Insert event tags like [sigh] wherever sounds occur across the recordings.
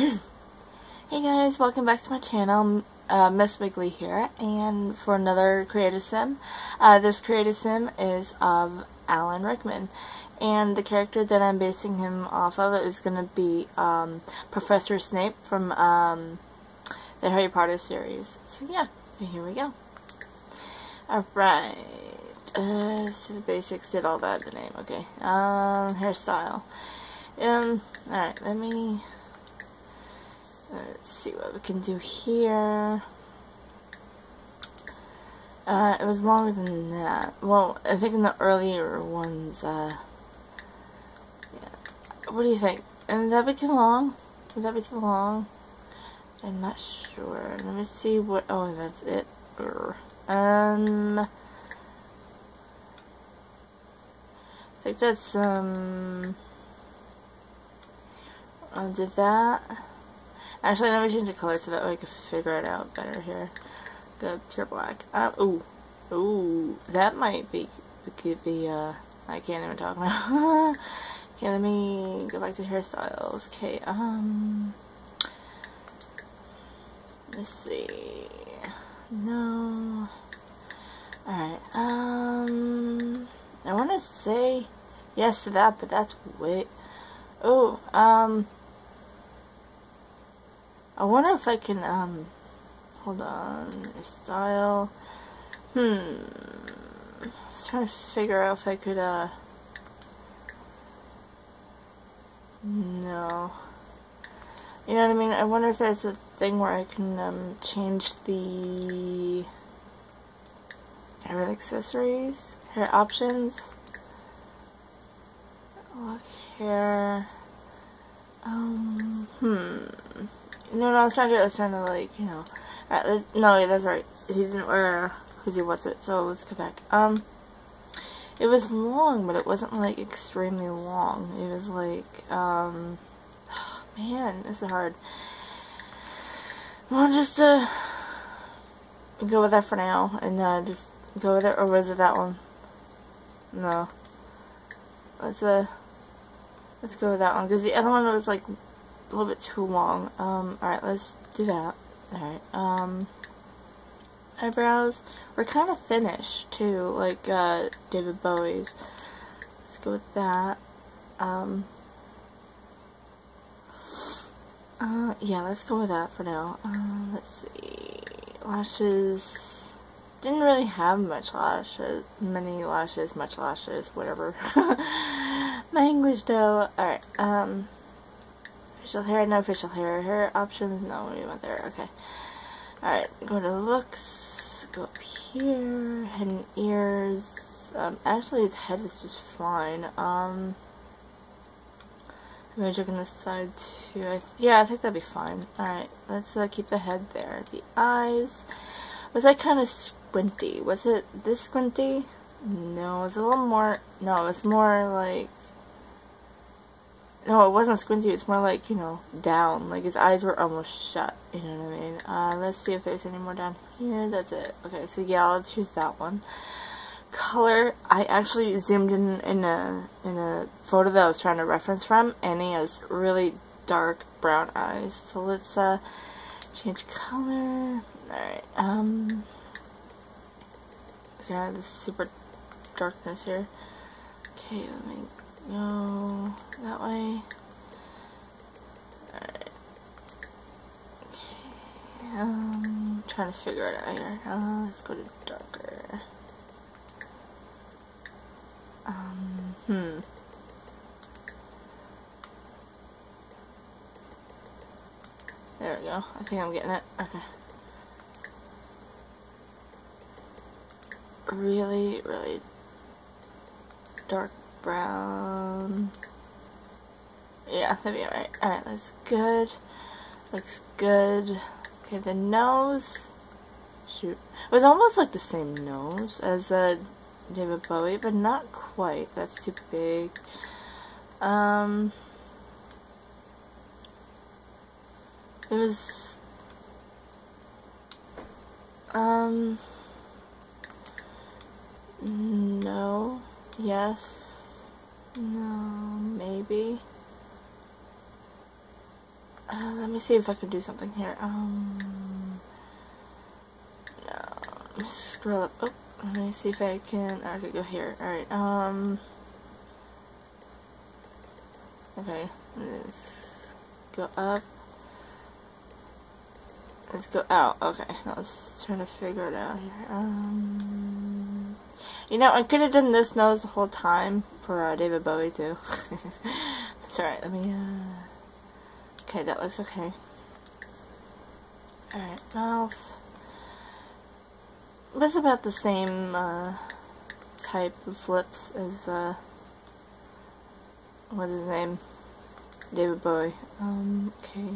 hey guys, welcome back to my channel. Uh, Miss Wiggly here, and for another Create-A-Sim. Uh, this Create-A-Sim is of Alan Rickman, and the character that I'm basing him off of is going to be um, Professor Snape from um, the Harry Potter series. So yeah, so here we go. Alright, uh, so the basics did all that, the name, okay. Um, hairstyle. Um, alright, let me Let's see what we can do here. Uh, it was longer than that. Well, I think in the earlier ones, uh, yeah. What do you think? Would that be too long? Would that be too long? I'm not sure. Let me see what, oh, that's it. Um, I think that's, um, I'll do that. Actually, let me change the color so that way I can figure it out better here. Go pure black. Uh, ooh. Ooh. That might be, could be, uh, I can't even talk now. [laughs] okay, let me go back to hairstyles. Okay, um, let's see. No. Alright, um, I want to say yes to that, but that's way, oh, um, I wonder if I can, um, hold on, style, hmm, I was trying to figure out if I could, uh, no, you know what I mean, I wonder if there's a thing where I can, um, change the hair accessories, hair options, look here, um, hmm, no, no, I was trying to, I was trying to, like, you know, let's, no, that's right, he didn't wear, he what's it, so let's go back, um, it was long, but it wasn't, like, extremely long, it was, like, um, oh, [sighs] man, this is hard, well, just, uh, go with that for now, and, uh, just go with it, or was it that one? No. Let's, uh, let's go with that one, because the other one was, like, a little bit too long. Um, alright, let's do that. Alright, um, eyebrows were kind of thinnish, too, like, uh, David Bowie's. Let's go with that. Um, uh, yeah, let's go with that for now. Uh, let's see, lashes, didn't really have much lashes, many lashes, much lashes, whatever. [laughs] My English though, alright, um, Facial hair, no facial hair. Hair options, no, we went there. Okay. Alright, go to looks. Go up here. Head and ears. Um, actually, his head is just fine. Um, I'm gonna check on this side too. I yeah, I think that'd be fine. Alright, let's uh, keep the head there. The eyes. Was that kind of squinty? Was it this squinty? No, it was a little more. No, it was more like no, it wasn't squinty. It's more like, you know, down. Like his eyes were almost shut. You know what I mean? Uh, let's see if there's any more down here. That's it. Okay, so yeah, let's choose that one. Color. I actually zoomed in in a in a photo that I was trying to reference from, and he has really dark brown eyes. So let's uh change color. All right. Um. Yeah, this super darkness here. Okay, let me go that way. Alright. Okay, um, trying to figure it out here. Uh, let's go to darker. Um, hmm. There we go. I think I'm getting it. Okay. Really, really dark brown. Yeah, that'd be alright. Alright, that's good. Looks good. Okay, the nose. Shoot. It was almost like the same nose as uh, David Bowie, but not quite. That's too big. Um, it was, um, no, yes, no, maybe. Uh, let me see if I can do something here. Um, no, scroll up. Oh, let me see if I can. I could go here. All right. Um. Okay. Let's go up. Let's go out. Okay. I was trying to figure it out here. Um. You know, I could have done this nose the whole time for uh, David Bowie too. [laughs] It's alright. Let me. Uh, Okay, that looks okay. Alright, mouth. It was about the same uh, type of lips as, uh, what's his name? David Bowie. Um, okay.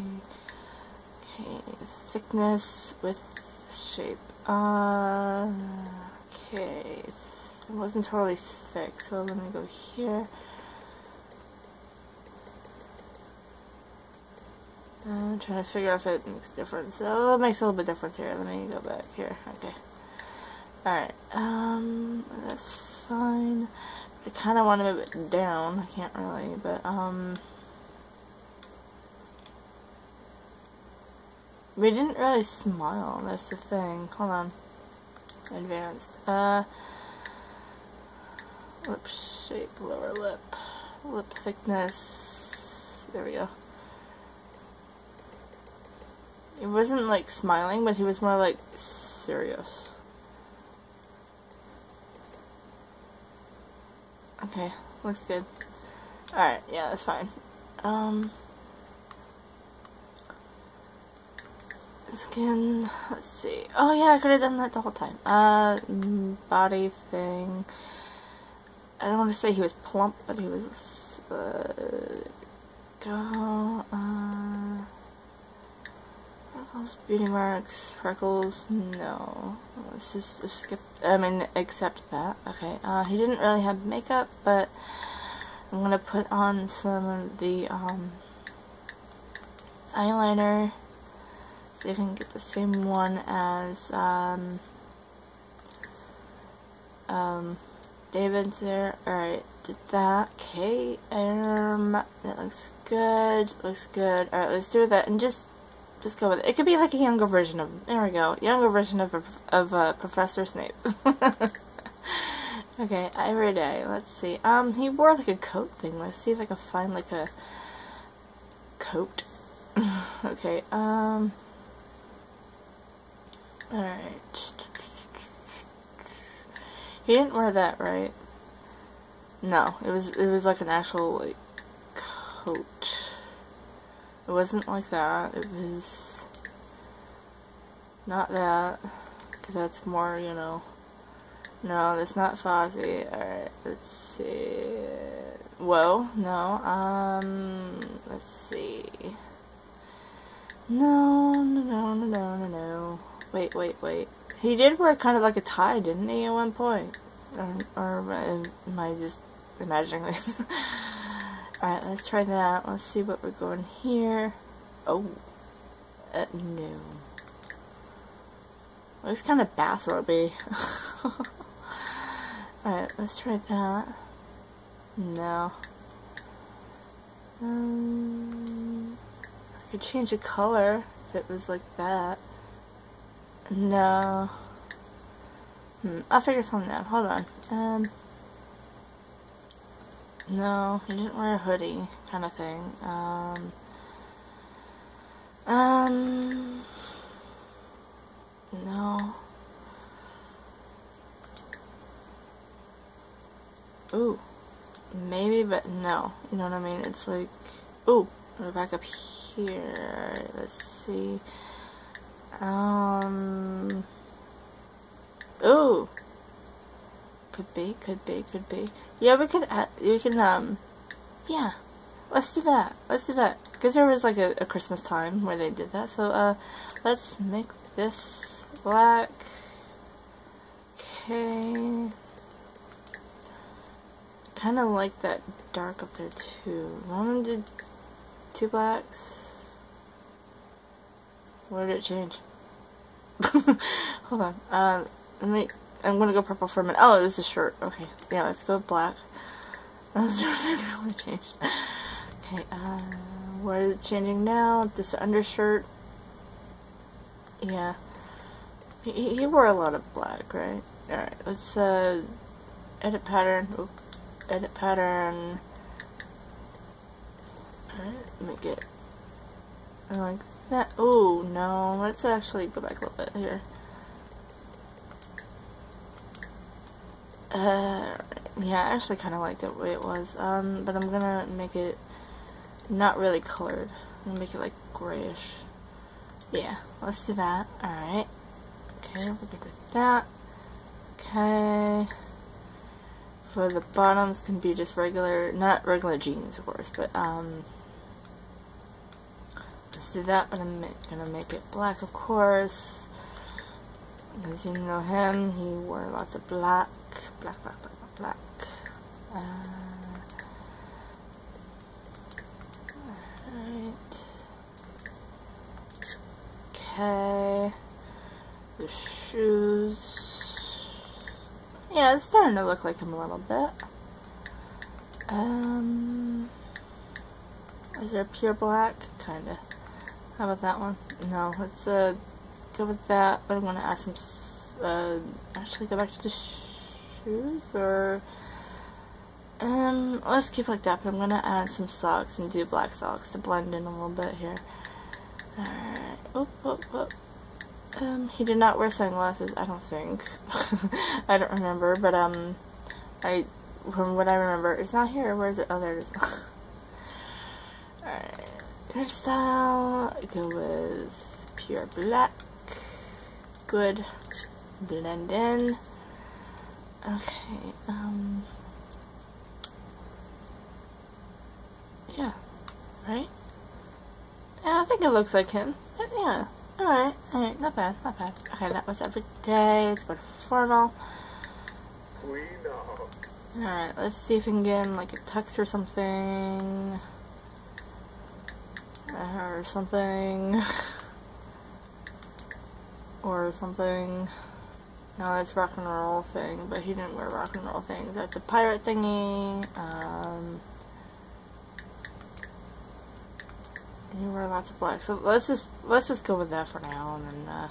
Okay, thickness with shape. Uh, okay. It wasn't totally thick, so let me go here. I'm trying to figure out if it makes a difference. So it makes a little bit difference here. Let me go back here. Okay. Alright. Um, that's fine. I kind of want to move it down. I can't really, but, um... We didn't really smile. That's the thing. Hold on. Advanced. Uh... Lip shape, lower lip. Lip thickness. There we go. It wasn't like smiling, but he was more like serious. Okay, looks good. Alright, yeah, that's fine. Um, skin, let's see. Oh yeah, I could have done that the whole time. Uh, body thing. I don't want to say he was plump, but he was, uh, go, uh, beauty marks, freckles, no. Let's just skip, I mean, accept that. Okay, uh, he didn't really have makeup, but I'm gonna put on some of the, um, eyeliner. See if I can get the same one as, um, um, David's there. Alright, did that. Okay, um, that looks good. Looks good. Alright, let's do that. And just just go with it. It could be like a younger version of, there we go, younger version of, of uh, Professor Snape. [laughs] okay, every day, let's see. Um, he wore like a coat thing. Let's see if I can find like a coat. [laughs] okay, um, alright. He didn't wear that, right? No, it was, it was like an actual, like, coat. It wasn't like that. It was not that. Because that's more, you know. No, that's not Fozzie. Alright, let's see. Whoa, no. Um, let's see. No, no, no, no, no, no, no. Wait, wait, wait. He did wear kind of like a tie, didn't he, at one point? Or, or am I just imagining this? [laughs] Alright, let's try that. Let's see what we're going here. Oh. Uh, no. Looks kind of bathrobe [laughs] Alright, let's try that. No. Um, I could change the color if it was like that. No. Hmm, I'll figure something out. Hold on. Um... No, he didn't wear a hoodie kind of thing. Um, um, no. Ooh, maybe, but no. You know what I mean? It's like, ooh, we're back up here. Let's see. Um, ooh. Could be, could be, could be. Yeah, we could add, we can, um, yeah. Let's do that. Let's do that. Because there was like a, a, Christmas time where they did that. So, uh, let's make this black. Okay. Kind of like that dark up there too. One do two blacks. Where did it change? [laughs] Hold on. Uh, let me I'm gonna go purple for a minute. Oh, it was a shirt. Okay, yeah, let's go black. [laughs] I was trying to change. Okay, uh, what is it changing now? This undershirt. Yeah. He, he wore a lot of black, right? Alright, let's uh, edit pattern. Oop, edit pattern. Alright, make it like that. Oh, no. Let's actually go back a little bit here. Uh, yeah, I actually kind of liked it the way it was. Um, but I'm gonna make it not really colored. I'm gonna make it like grayish. Yeah, let's do that. Alright. Okay, we're good with that. Okay. For the bottoms can be just regular, not regular jeans of course, but um, let's do that, but I'm gonna make it black of course. Because you know him, he wore lots of black, black, black, black, black, black. Uh, Okay. The shoes. Yeah, it's starting to look like him a little bit. Um, is there pure black? Kinda. How about that one? No, let's uh, go with that, but I'm gonna add some, uh, actually go back to the shoes, or, um, let's keep like that, but I'm gonna add some socks and do black socks to blend in a little bit here. Alright. Oh, oh, oh. Um, he did not wear sunglasses, I don't think. [laughs] I don't remember, but, um, I, from what I remember, it's not here. Where is it? Oh, there it is. [laughs] Alright. Hairstyle, go with pure black. Good. Blend in. Okay, um, yeah, right? Yeah, I think it looks like him. But yeah. Alright, alright, not bad, not bad. Okay, that was every day. Let's go to formal. Alright, let's see if we can get him like a tux or something. Or something. [laughs] or something. No, it's rock and roll thing, but he didn't wear rock and roll things. That's a pirate thingy. Um, You wear lots of black. So let's just let's just go with that for now and then uh,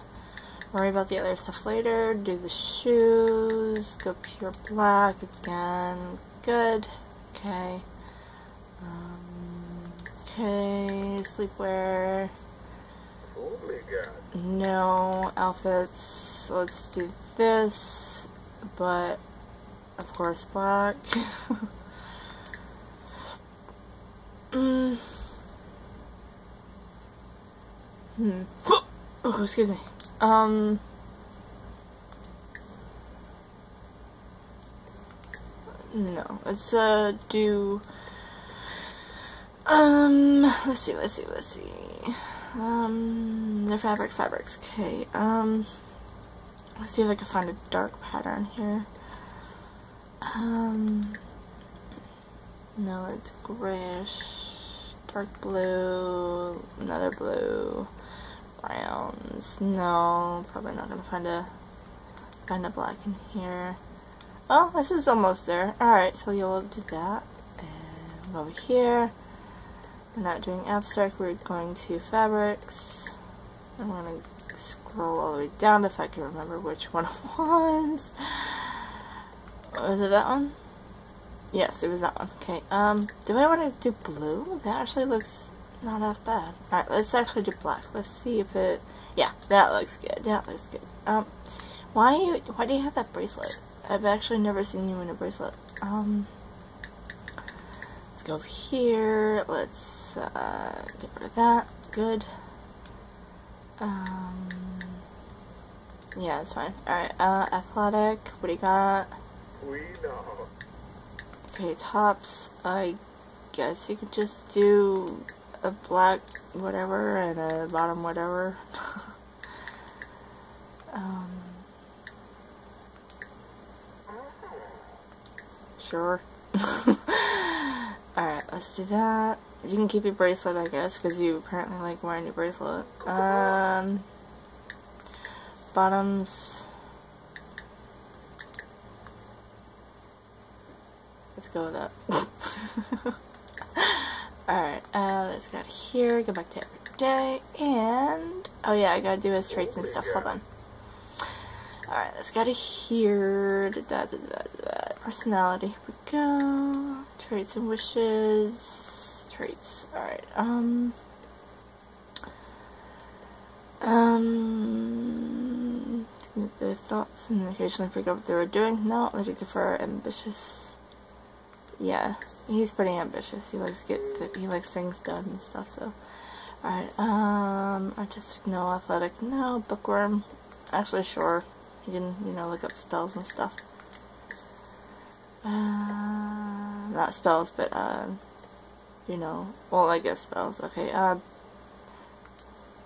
worry about the other stuff later. Do the shoes. Go pure black again. Good. Okay. Um, okay. Sleepwear. Oh my god. No outfits. Let's do this, but of course black. [laughs] mm. Hmm. [gasps] Oh, excuse me. Um. No, let's uh do. Um, let's see, let's see, let's see. Um, the fabric, fabrics. Okay. Um, let's see if I can find a dark pattern here. Um, no, it's grayish, dark blue, another blue browns. No, probably not gonna find a find a black in here. Oh, this is almost there. Alright, so you'll do that. And over here. We're not doing abstract, we're going to fabrics. I'm gonna scroll all the way down if I can remember which one it was. Was it that one? Yes, it was that one. Okay, um, do I want to do blue? That actually looks not half bad. Alright, let's actually do black. Let's see if it... Yeah, that looks good. That looks good. Um, why you, why do you have that bracelet? I've actually never seen you in a bracelet. Um, let's go over here. Let's uh, get rid of that. Good. Um, yeah, it's fine. Alright, uh, athletic. What do you got? We know. Okay, tops. I guess you could just do a black whatever and a bottom whatever. [laughs] um, sure. [laughs] Alright, let's do that. You can keep your bracelet, I guess, because you apparently like wearing your bracelet. Um, bottoms. Let's go with that. [laughs] Alright, uh, let's go here, go back to every day, and, oh yeah, I gotta do his traits and stuff, hold on. Alright, let's go to here, personality, here we go, traits and wishes, traits, alright, um, um, the thoughts and occasionally pick up what they were doing, no, allergic to fur, ambitious, yeah, he's pretty ambitious. He likes get he likes things done and stuff. So, all right. Um, artistic, no. Athletic, no. Bookworm, actually, sure. He can you know look up spells and stuff. Uh, not spells, but uh, you know, well, I guess spells. Okay. Uh,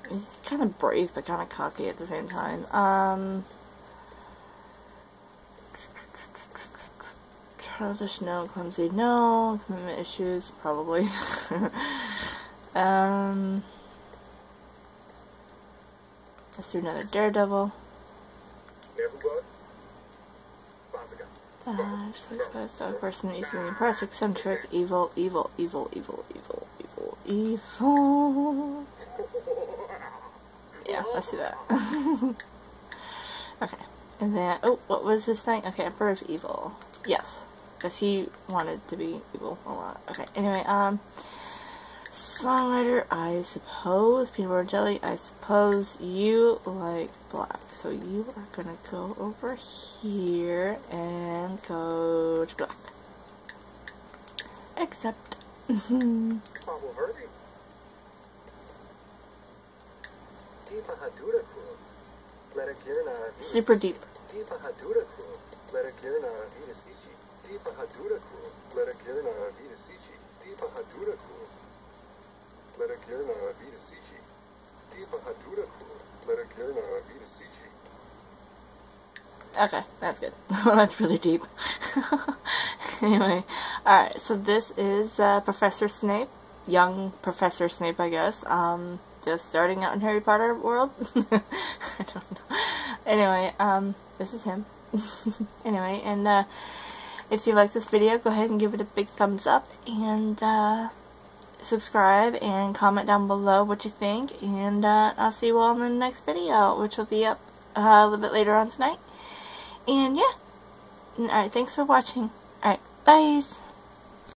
he's kind of brave, but kind of cocky at the same time. Um. Childish, no. Clumsy, no. Commitment issues, probably. [laughs] um, let's do another Daredevil. Uh, just like best dog person, easily impressed, eccentric, evil, evil, evil, evil, evil, evil, evil. Let's do that. [laughs] okay. And then, oh, what was this thing? Okay, Emperor of Evil. Yes. Because he wanted to be evil a lot. Okay, anyway, um, songwriter, I suppose, butter jelly, I suppose you like black. So you are gonna go over here and go to black. Except. [laughs] Sichi. Deep a Haduracle. Let a Girna Vita Sichi. Deep a Haduracle. Let a Girna Vita Sichi. Deep a Haduracle. Let a Girna Vita Sichi. Okay, that's good. [laughs] that's really deep. [laughs] anyway, alright, so this is uh, Professor Snape, young Professor Snape, I guess, um, just starting out in Harry Potter world. [laughs] I don't know. Anyway, um, this is him. [laughs] anyway, and, uh, if you like this video, go ahead and give it a big thumbs up and uh, subscribe and comment down below what you think. And uh, I'll see you all in the next video, which will be up uh, a little bit later on tonight. And yeah. Alright, thanks for watching. Alright, bye.